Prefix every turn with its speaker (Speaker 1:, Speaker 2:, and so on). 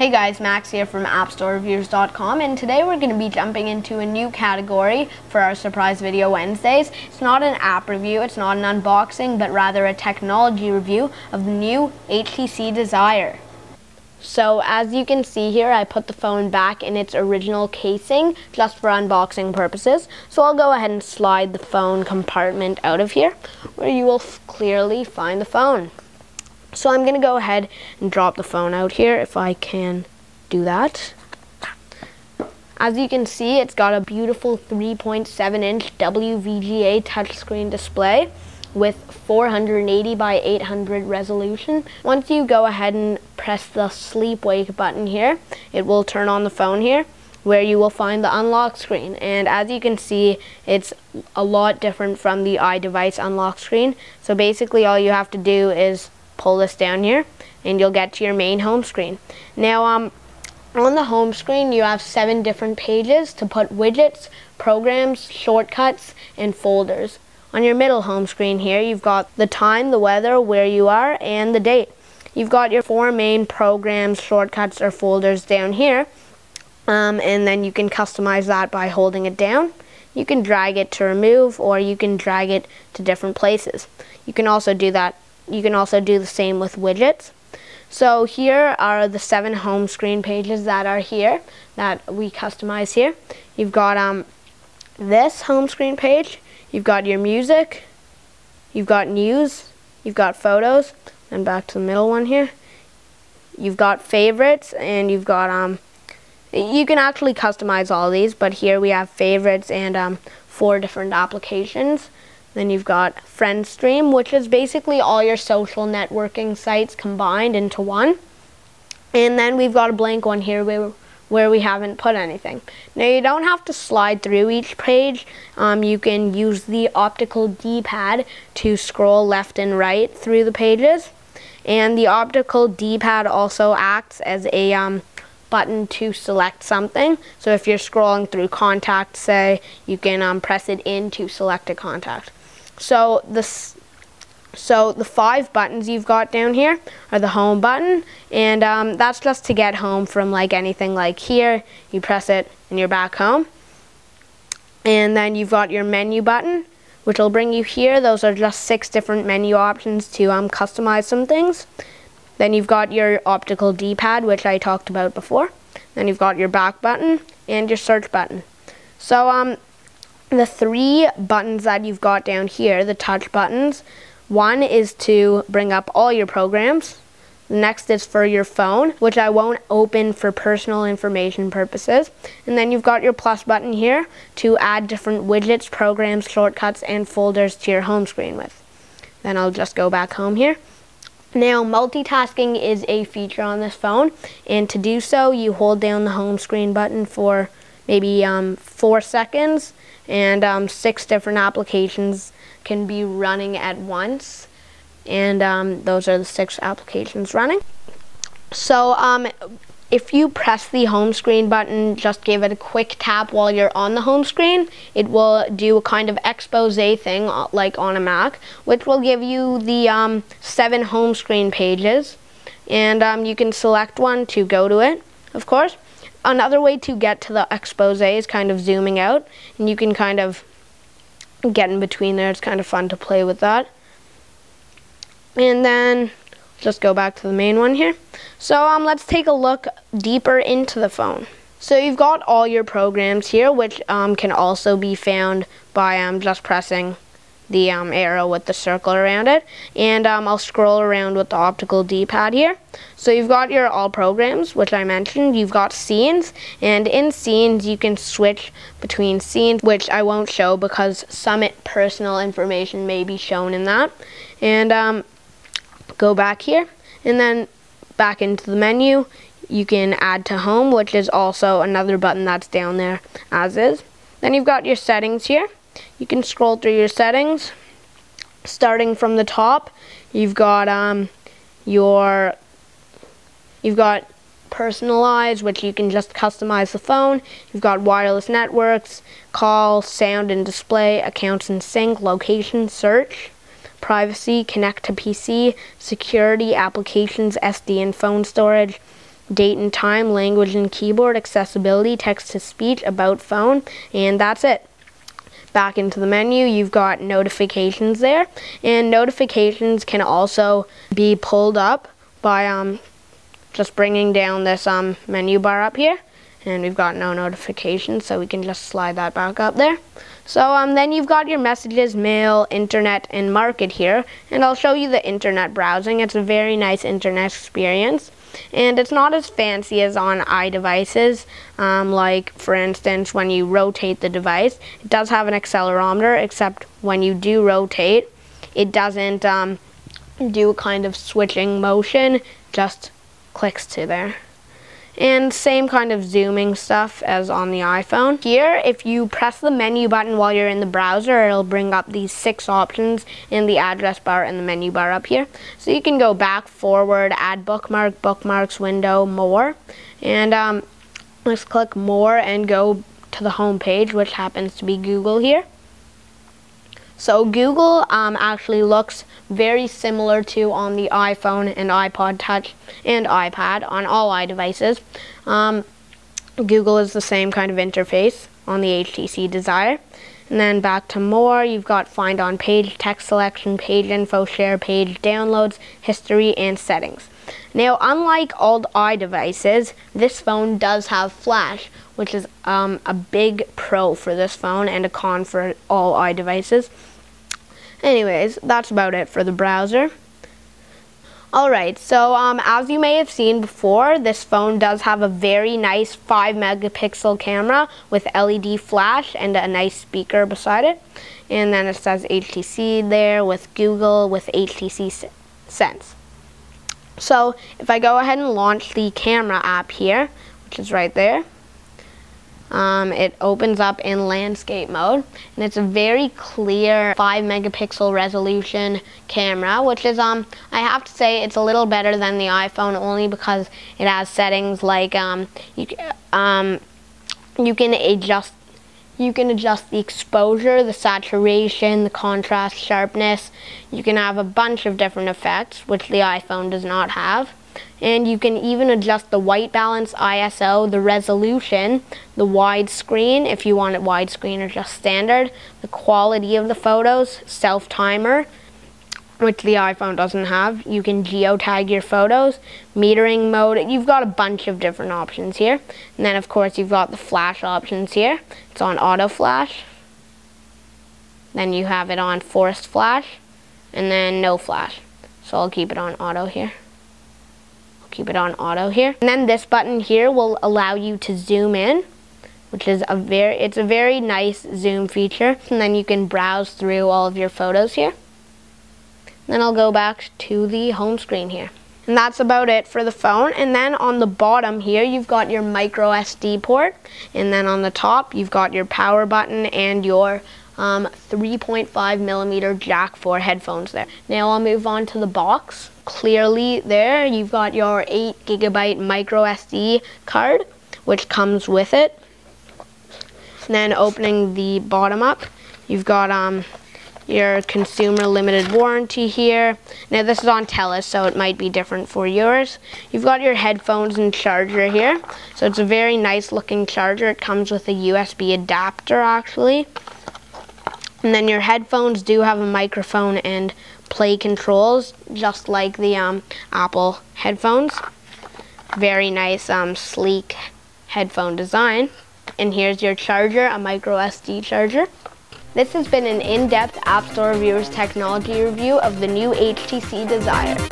Speaker 1: Hey guys, Max here from AppStoreReviewers.com and today we're going to be jumping into a new category for our Surprise Video Wednesdays. It's not an app review, it's not an unboxing, but rather a technology review of the new HTC Desire. So as you can see here, I put the phone back in its original casing just for unboxing purposes. So I'll go ahead and slide the phone compartment out of here where you will clearly find the phone. So I'm going to go ahead and drop the phone out here if I can do that. As you can see, it's got a beautiful 3.7 inch WVGA touchscreen display with 480 by 800 resolution. Once you go ahead and press the sleep wake button here, it will turn on the phone here where you will find the unlock screen. And as you can see, it's a lot different from the iDevice unlock screen. So basically all you have to do is pull this down here and you'll get to your main home screen. Now um, on the home screen you have seven different pages to put widgets, programs, shortcuts, and folders. On your middle home screen here you've got the time, the weather, where you are, and the date. You've got your four main programs, shortcuts, or folders down here. Um, and then you can customize that by holding it down. You can drag it to remove or you can drag it to different places. You can also do that you can also do the same with widgets. So here are the seven home screen pages that are here that we customize here. You've got um, this home screen page, you've got your music, you've got news, you've got photos, and back to the middle one here. You've got favorites and you've got um, you can actually customize all these, but here we have favorites and um, four different applications. Then you've got FriendStream, which is basically all your social networking sites combined into one. And then we've got a blank one here where, where we haven't put anything. Now you don't have to slide through each page. Um, you can use the optical D-pad to scroll left and right through the pages. And the optical D-pad also acts as a um, button to select something. So if you're scrolling through contacts, say, you can um, press it in to select a contact. So the so the five buttons you've got down here are the home button, and um, that's just to get home from like anything like here. You press it and you're back home. And then you've got your menu button, which will bring you here. Those are just six different menu options to um, customize some things. Then you've got your optical D-pad, which I talked about before. Then you've got your back button and your search button. So um, the three buttons that you've got down here, the touch buttons, one is to bring up all your programs. The next is for your phone, which I won't open for personal information purposes. And then you've got your plus button here to add different widgets, programs, shortcuts, and folders to your home screen with. Then I'll just go back home here. Now, multitasking is a feature on this phone, and to do so, you hold down the home screen button for maybe um, four seconds, and um, six different applications can be running at once. And um, those are the six applications running. So um, if you press the home screen button, just give it a quick tap while you're on the home screen, it will do a kind of expose thing uh, like on a Mac, which will give you the um, seven home screen pages. And um, you can select one to go to it, of course another way to get to the expose is kind of zooming out and you can kind of get in between there. It's kind of fun to play with that. And then just go back to the main one here. So um, let's take a look deeper into the phone. So you've got all your programs here, which um, can also be found by um, just pressing the um, arrow with the circle around it. And um, I'll scroll around with the optical D-pad here. So you've got your all programs, which I mentioned. You've got scenes, and in scenes you can switch between scenes, which I won't show because some personal information may be shown in that. And um, go back here, and then back into the menu. You can add to home, which is also another button that's down there as is. Then you've got your settings here you can scroll through your settings. Starting from the top, you've got um, your you've got personalize, which you can just customize the phone. You've got wireless networks, call, sound and display, accounts and sync, location, search, privacy, connect to PC, security, applications, SD and phone storage, date and time, language and keyboard, accessibility, text to speech, about phone, and that's it back into the menu, you've got notifications there. And notifications can also be pulled up by um, just bringing down this um, menu bar up here and we've got no notifications so we can just slide that back up there. So um, then you've got your messages, mail, internet, and market here and I'll show you the internet browsing. It's a very nice internet experience and it's not as fancy as on iDevices um, like for instance when you rotate the device. It does have an accelerometer except when you do rotate it doesn't um, do a kind of switching motion just clicks to there and same kind of zooming stuff as on the iPhone. Here, if you press the menu button while you're in the browser, it'll bring up these six options in the address bar and the menu bar up here. So you can go back, forward, add bookmark, bookmarks, window, more. And um, let's click more and go to the home page, which happens to be Google here. So Google um, actually looks very similar to on the iPhone and iPod Touch and iPad on all iDevices. Um, Google is the same kind of interface on the HTC Desire. And then back to more, you've got find on page, text selection, page info, share page, downloads, history, and settings. Now, unlike old iDevices, this phone does have flash, which is um, a big pro for this phone and a con for all iDevices. Anyways, that's about it for the browser. Alright, so um, as you may have seen before, this phone does have a very nice 5 megapixel camera with LED flash and a nice speaker beside it. And then it says HTC there with Google with HTC Sense. So if I go ahead and launch the camera app here, which is right there, um, it opens up in landscape mode and it's a very clear 5 megapixel resolution camera which is um I have to say it's a little better than the iPhone only because it has settings like um you um you can adjust you can adjust the exposure, the saturation, the contrast, sharpness. You can have a bunch of different effects, which the iPhone does not have and you can even adjust the white balance ISO, the resolution, the widescreen if you want it widescreen or just standard, the quality of the photos, self-timer, which the iPhone doesn't have. You can geotag your photos, metering mode. You've got a bunch of different options here. And then of course you've got the flash options here. It's on auto flash. Then you have it on forced flash and then no flash. So I'll keep it on auto here keep it on auto here. And then this button here will allow you to zoom in, which is a very, it's a very nice zoom feature. And then you can browse through all of your photos here. And then I'll go back to the home screen here. And that's about it for the phone. And then on the bottom here, you've got your micro SD port. And then on the top, you've got your power button and your um, 3.5 millimeter jack for headphones there. Now I'll move on to the box. Clearly there you've got your 8 gigabyte micro SD card which comes with it. And then opening the bottom up you've got um, your consumer limited warranty here. Now this is on TELUS, so it might be different for yours. You've got your headphones and charger here. So it's a very nice looking charger. It comes with a USB adapter actually. And then your headphones do have a microphone and play controls, just like the um, Apple headphones. Very nice, um, sleek headphone design. And here's your charger, a micro SD charger. This has been an in-depth App Store Reviewers Technology review of the new HTC Desire.